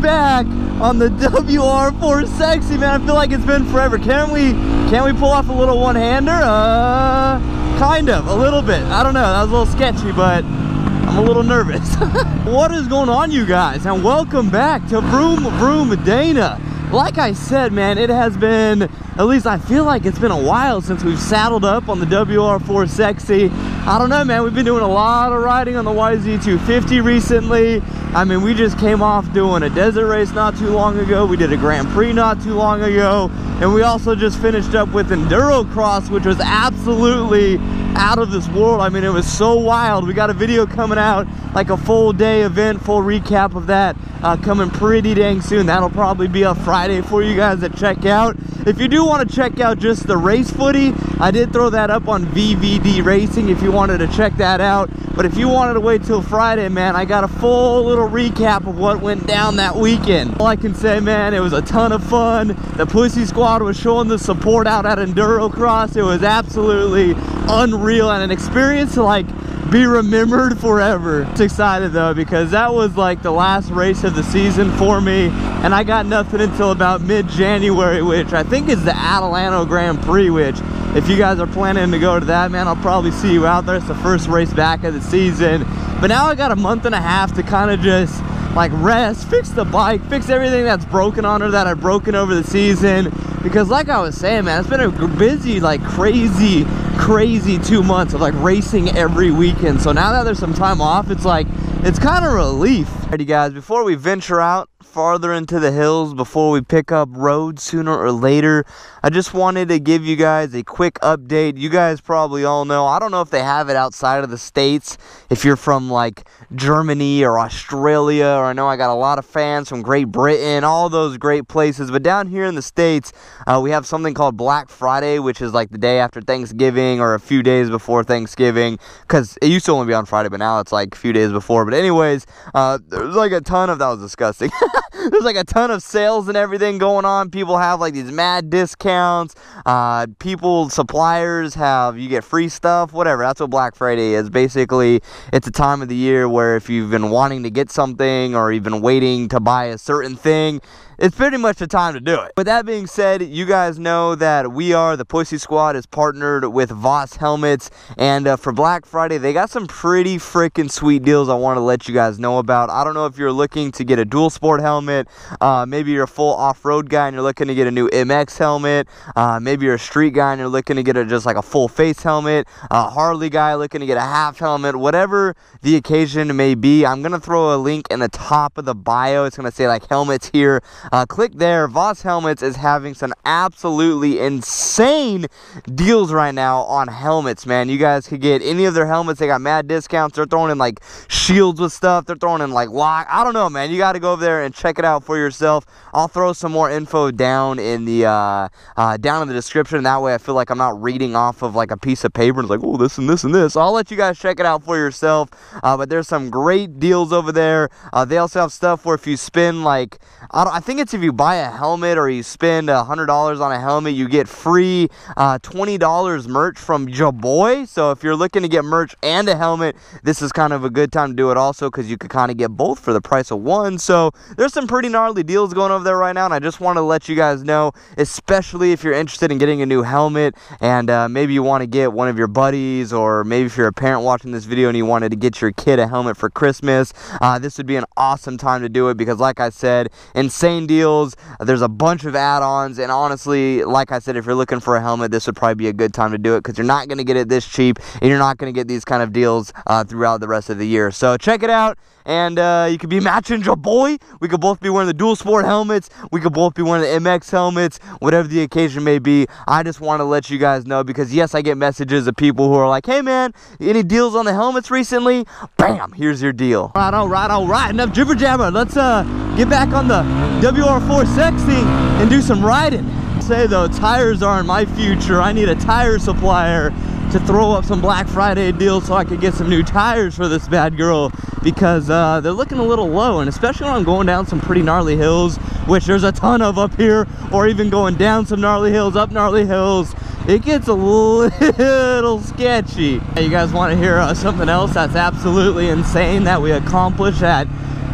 back on the WR4 Sexy, man. I feel like it's been forever. Can we, can we pull off a little one-hander? Uh, kind of, a little bit. I don't know, that was a little sketchy, but I'm a little nervous. what is going on, you guys? And welcome back to Vroom Vroom Dana. Like I said, man, it has been, at least I feel like it's been a while since we've saddled up on the WR4 Sexy. I don't know, man, we've been doing a lot of riding on the YZ250 recently. I mean, we just came off doing a desert race not too long ago. We did a Grand Prix not too long ago. And we also just finished up with Enduro Cross, which was absolutely out of this world. I mean, it was so wild. We got a video coming out, like a full day event, full recap of that uh, coming pretty dang soon. That'll probably be a Friday for you guys to check out. If you do want to check out just the race footy, I did throw that up on VVD Racing if you wanted to check that out. But if you wanted to wait till Friday, man, I got a full little recap of what went down that weekend. All I can say, man, it was a ton of fun. The Pussy Squad was showing the support out at Enduro Cross. It was absolutely unreal and an experience like be remembered forever. It's excited though because that was like the last race of the season for me and I got nothing until about mid-January which I think is the Adelanto Grand Prix which if you guys are planning to go to that man I'll probably see you out there. It's the first race back of the season but now I got a month and a half to kind of just like rest, fix the bike, fix everything that's broken on her that I've broken over the season. Because like I was saying, man, it's been a busy, like crazy, crazy two months of like racing every weekend. So now that there's some time off, it's like, it's kind of relief. Alrighty guys, before we venture out farther into the hills before we pick up roads sooner or later. I just wanted to give you guys a quick update. You guys probably all know, I don't know if they have it outside of the States, if you're from like Germany or Australia, or I know I got a lot of fans from Great Britain, all those great places. But down here in the States, uh, we have something called Black Friday, which is like the day after Thanksgiving or a few days before Thanksgiving, because it used to only be on Friday, but now it's like a few days before. But anyways, uh, there's like a ton of, that was disgusting. there's like a ton of sales and everything going on. People have like these mad discounts. Uh, people, suppliers have, you get free stuff, whatever. That's what Black Friday is. Basically, it's a time of the year where if you've been wanting to get something or been waiting to buy a certain thing, it's pretty much the time to do it. With that being said, you guys know that we are, the Pussy Squad is partnered with Voss Helmets, and uh, for Black Friday, they got some pretty freaking sweet deals I want to let you guys know about. I don't know if you're looking to get a dual sport helmet, uh, maybe you're a full off-road guy and you're looking to get a new MX helmet, uh, maybe you're a street guy and you're looking to get a, just like a full face helmet, a Harley guy looking to get a half helmet, whatever the occasion may be, I'm going to throw a link in the top of the bio. It's going to say like helmets here uh, click there. Voss Helmets is having some absolutely insane deals right now on helmets, man. You guys could get any of their helmets. They got mad discounts. They're throwing in like shields with stuff. They're throwing in like lock. I don't know, man. You got to go over there and check it out for yourself. I'll throw some more info down in the uh, uh, down in the description. That way, I feel like I'm not reading off of like a piece of paper. It's like, oh, this and this and this. I'll let you guys check it out for yourself. Uh, but there's some great deals over there. Uh, they also have stuff where if you spend like I, I think it's if you buy a helmet or you spend $100 on a helmet, you get free uh, $20 merch from Jaboy. So if you're looking to get merch and a helmet, this is kind of a good time to do it also because you could kind of get both for the price of one. So there's some pretty gnarly deals going over there right now, and I just want to let you guys know, especially if you're interested in getting a new helmet and uh, maybe you want to get one of your buddies or maybe if you're a parent watching this video and you wanted to get your kid a helmet for Christmas, uh, this would be an awesome time to do it because like I said, insane deals. There's a bunch of add-ons, and honestly, like I said, if you're looking for a helmet, this would probably be a good time to do it because you're not going to get it this cheap, and you're not going to get these kind of deals uh, throughout the rest of the year. So check it out, and uh, you could be matching your boy. We could both be wearing the dual sport helmets. We could both be wearing the MX helmets, whatever the occasion may be. I just want to let you guys know because yes, I get messages of people who are like, "Hey man, any deals on the helmets recently?" Bam, here's your deal. All right, all right, all right. Enough jibber jabber. Let's uh get back on the WR4 Sexy and do some riding. Say though, tires are in my future. I need a tire supplier to throw up some Black Friday deals so I could get some new tires for this bad girl because uh, they're looking a little low and especially when I'm going down some pretty gnarly hills which there's a ton of up here or even going down some gnarly hills up gnarly hills it gets a little sketchy. You guys want to hear uh, something else that's absolutely insane that we accomplished at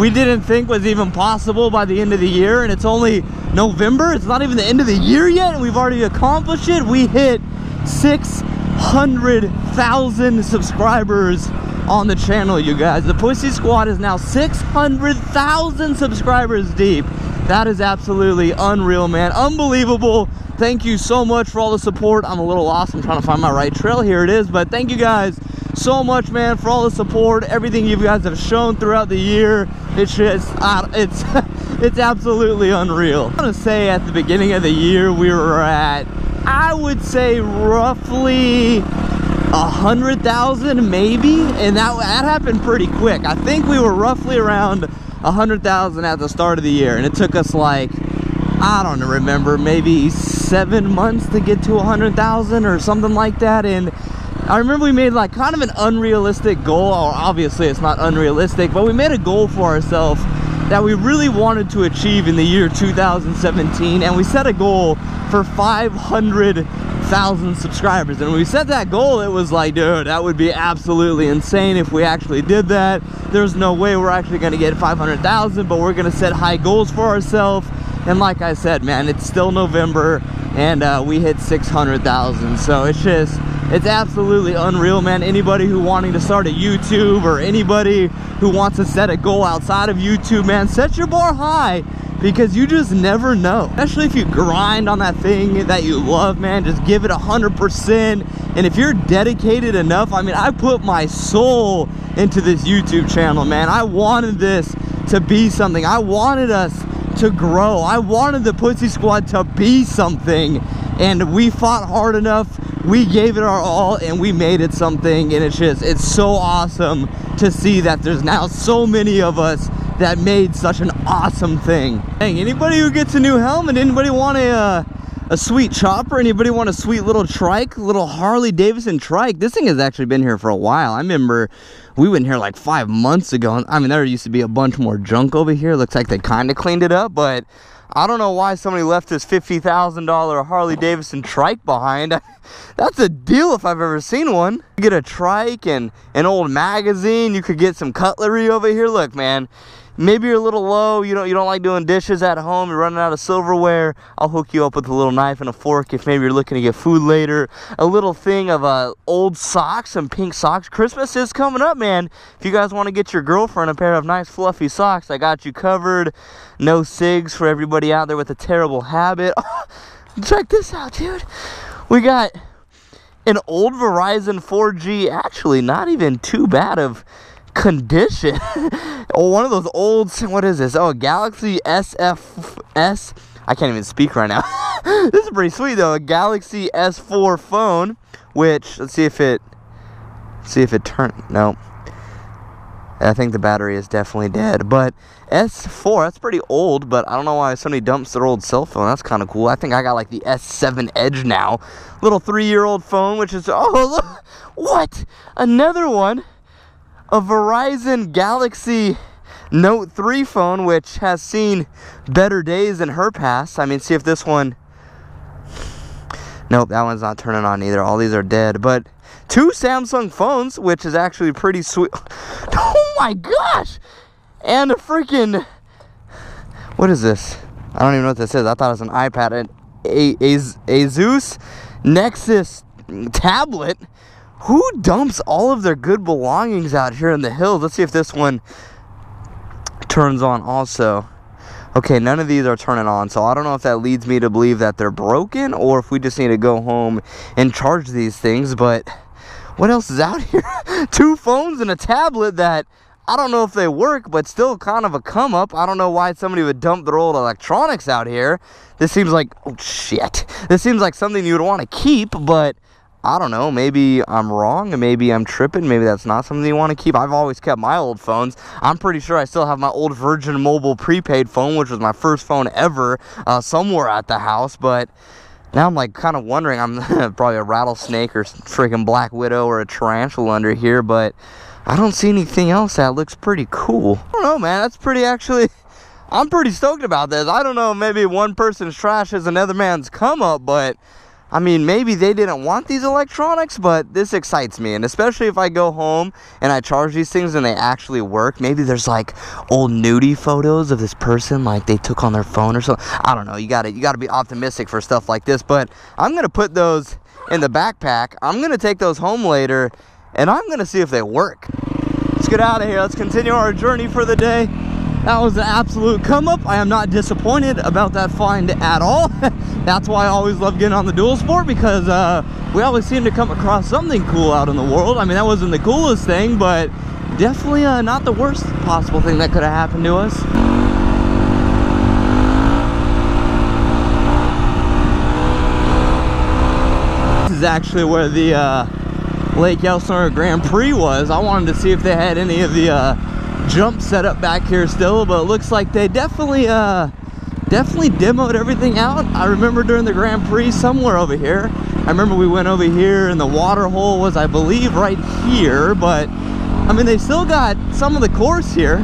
we didn't think was even possible by the end of the year. And it's only November. It's not even the end of the year yet. And we've already accomplished it. We hit 600,000 subscribers on the channel, you guys. The Pussy Squad is now 600,000 subscribers deep. That is absolutely unreal, man. Unbelievable. Thank you so much for all the support. I'm a little lost. I'm trying to find my right trail. Here it is. But thank you guys so much, man, for all the support, everything you guys have shown throughout the year. It's just, uh, it's, it's absolutely unreal. I'm gonna say at the beginning of the year, we were at, I would say roughly a hundred thousand maybe and that that happened pretty quick i think we were roughly around a hundred thousand at the start of the year and it took us like i don't remember maybe seven months to get to a hundred thousand or something like that and I remember we made like kind of an unrealistic goal, or obviously it's not unrealistic, but we made a goal for ourselves that we really wanted to achieve in the year 2017 and we set a goal for 500,000 subscribers. And when we set that goal it was like dude that would be absolutely insane if we actually did that. There's no way we're actually going to get 500,000 but we're going to set high goals for ourselves. And like I said man it's still November and uh, we hit 600,000 so it's just it's absolutely unreal man. Anybody who wanting to start a youtube or anybody who wants to set a goal outside of youtube man set your bar high because you just never know. Especially if you grind on that thing that you love man just give it a hundred percent. And if you're dedicated enough i mean i put my soul into this youtube channel man. I wanted this to be something. I wanted us to grow. I wanted the pussy squad to be something. And we fought hard enough we gave it our all and we made it something and it's just it's so awesome to see that there's now so many of us that made such an awesome thing. Hey, anybody who gets a new helmet anybody want a uh, a sweet chopper? Anybody want a sweet little trike little harley davidson trike? This thing has actually been here for a while. I remember we went here like five months ago i mean there used to be a bunch more junk over here. Looks like they kind of cleaned it up but I don't know why somebody left this $50,000 Harley Davidson trike behind. That's a deal if I've ever seen one. You get a trike and an old magazine. You could get some cutlery over here. Look, man, maybe you're a little low you don't you don't like doing dishes at home you're running out of silverware i'll hook you up with a little knife and a fork if maybe you're looking to get food later. A little thing of uh, old socks some pink socks. Christmas is coming up man. If you guys want to get your girlfriend a pair of nice fluffy socks i got you covered. No cigs for everybody out there with a terrible habit. Check this out dude. We got an old verizon 4g actually not even too bad of condition. oh, one of those old, what is this? Oh, Galaxy SFS. I can't even speak right now. this is pretty sweet though. A Galaxy S4 phone, which let's see if it, see if it turned. No, I think the battery is definitely dead. But S4, that's pretty old. But I don't know why somebody dumps their old cell phone. That's kind of cool. I think I got like the S7 Edge now, little three-year-old phone, which is oh look, what another one a Verizon Galaxy Note 3 phone, which has seen better days in her past. I mean, see if this one. Nope, that one's not turning on either. All these are dead. But two Samsung phones, which is actually pretty sweet. Oh my gosh! And a freaking. What is this? I don't even know what this is. I thought it was an iPad. An a- a- Asus Nexus tablet who dumps all of their good belongings out here in the hills? Let's see if this one turns on also. Okay, none of these are turning on, so I don't know if that leads me to believe that they're broken or if we just need to go home and charge these things, but what else is out here? Two phones and a tablet that I don't know if they work, but still kind of a come up. I don't know why somebody would dump their old electronics out here. This seems like, oh shit. This seems like something you would want to keep, but I don't know, maybe I'm wrong, and maybe I'm tripping, maybe that's not something you want to keep. I've always kept my old phones. I'm pretty sure I still have my old Virgin Mobile prepaid phone, which was my first phone ever, uh, somewhere at the house, but now I'm like kind of wondering, I'm probably a rattlesnake or freaking black widow or a tarantula under here, but I don't see anything else that looks pretty cool. I don't know, man, that's pretty actually... I'm pretty stoked about this. I don't know, maybe one person's trash is another man's come up, but I mean, maybe they didn't want these electronics, but this excites me. And especially if I go home and I charge these things and they actually work. Maybe there's like old nudie photos of this person like they took on their phone or something. I don't know. You got to you got to be optimistic for stuff like this, but I'm going to put those in the backpack. I'm going to take those home later and I'm going to see if they work. Let's get out of here. Let's continue our journey for the day. That was an absolute come up. I am not disappointed about that find at all. That's why I always love getting on the dual sport because uh, we always seem to come across something cool out in the world. I mean, that wasn't the coolest thing, but definitely uh, not the worst possible thing that could have happened to us. This is actually where the uh, Lake Elsinore Grand Prix was. I wanted to see if they had any of the jump setup back here still, but it looks like they definitely uh definitely demoed everything out. I remember during the Grand Prix somewhere over here. I remember we went over here and the water hole was I believe right here, but I mean they still got some of the course here,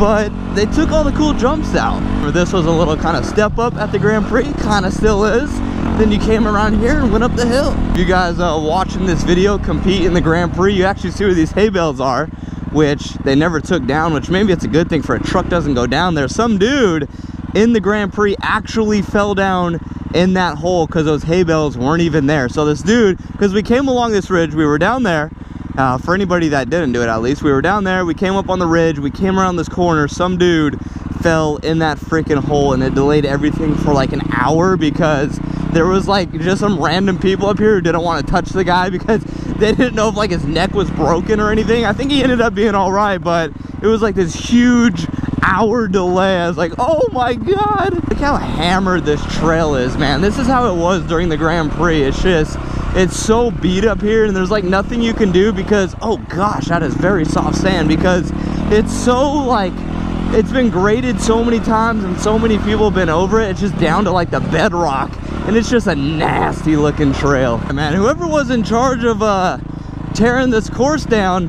but they took all the cool jumps out. This was a little kind of step up at the Grand Prix, kind of still is. Then you came around here and went up the hill. You guys uh, watching this video compete in the Grand Prix, you actually see where these hay bales are which they never took down, which maybe it's a good thing for a truck doesn't go down there. Some dude in the Grand Prix actually fell down in that hole because those hay bales weren't even there. So this dude, because we came along this ridge, we were down there. Uh, for anybody that didn't do it, at least, we were down there. We came up on the ridge. We came around this corner. Some dude fell in that freaking hole and it delayed everything for like an hour because there was like just some random people up here who didn't want to touch the guy because they didn't know if like his neck was broken or anything. I think he ended up being all right, but it was like this huge hour delay. I was like, oh my God. Look how hammered this trail is, man. This is how it was during the Grand Prix. It's just, it's so beat up here and there's like nothing you can do because, oh gosh, that is very soft sand because it's so like, it's been graded so many times and so many people have been over it. It's just down to like the bedrock and it's just a nasty looking trail. Man, whoever was in charge of uh, tearing this course down,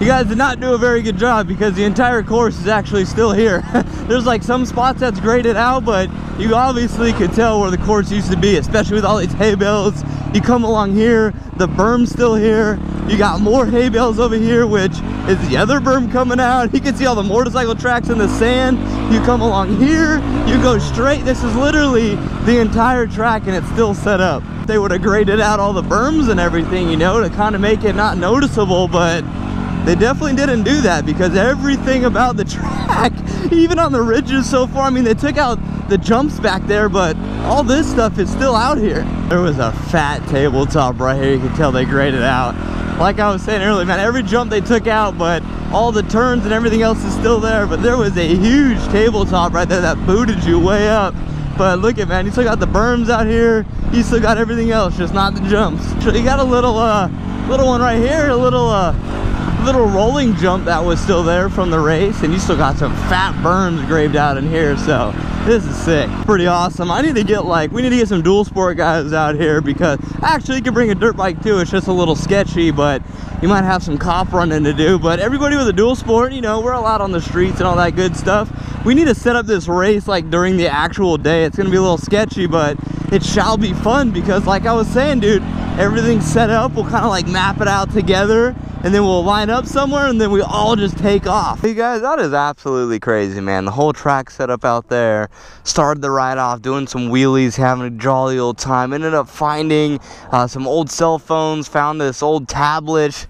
you guys did not do a very good job because the entire course is actually still here. There's like some spots that's graded out, but you obviously could tell where the course used to be, especially with all these hay bales. You come along here, the berm's still here. You got more hay bales over here, which is the other berm coming out. You can see all the motorcycle tracks in the sand. You come along here, you go straight. This is literally the entire track and it's still set up. They would have graded out all the berms and everything, you know, to kind of make it not noticeable, but they definitely didn't do that because everything about the track, even on the ridges so far, I mean, they took out the jumps back there, but all this stuff is still out here. There was a fat tabletop right here. You can tell they graded out like I was saying earlier, man, every jump they took out, but all the turns and everything else is still there. But there was a huge tabletop right there that booted you way up. But look at man, you still got the berms out here. You still got everything else, just not the jumps. So you got a little, uh, little one right here, a little, uh, little rolling jump that was still there from the race and you still got some fat berms graved out in here so this is sick. Pretty awesome. I need to get like we need to get some dual sport guys out here because actually you can bring a dirt bike too. It's just a little sketchy but you might have some cop running to do. But everybody with a dual sport you know we're allowed on the streets and all that good stuff. We need to set up this race like during the actual day. It's gonna be a little sketchy but it shall be fun because like i was saying dude everything's set up. We'll kind of like map it out together and then we'll line up somewhere and then we all just take off. You guys, that is absolutely crazy, man. The whole track set up out there. Started the ride off, doing some wheelies, having a jolly old time. Ended up finding uh, some old cell phones, found this old tablet.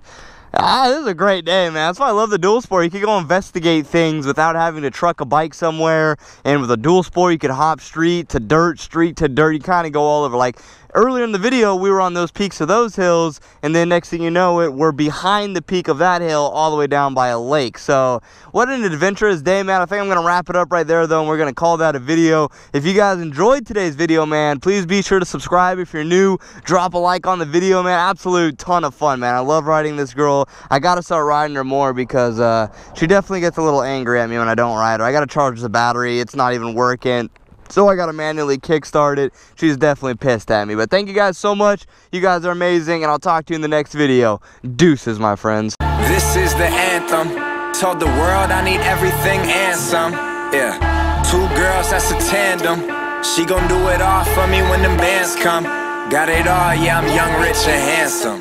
Ah, this is a great day, man. That's why I love the dual sport. You can go investigate things without having to truck a bike somewhere. And with a dual sport, you could hop street to dirt, street to dirt. You kind of go all over. Like earlier in the video, we were on those peaks of those hills, and then next thing you know, it we're behind the peak of that hill all the way down by a lake. So, what an adventurous day, man. I think I'm going to wrap it up right there, though, and we're going to call that a video. If you guys enjoyed today's video, man, please be sure to subscribe. If you're new, drop a like on the video, man. Absolute ton of fun, man. I love riding this girl. I got to start riding her more because uh, she definitely gets a little angry at me when I don't ride her. I got to charge the battery. It's not even working. So I got to manually kickstart it. She's definitely pissed at me. But thank you guys so much. You guys are amazing. And I'll talk to you in the next video. Deuces, my friends. This is the anthem. Told the world I need everything and some. Yeah. Two girls, that's a tandem. She gon' do it all for me when the bands come. Got it all, yeah, I'm young, rich, and handsome.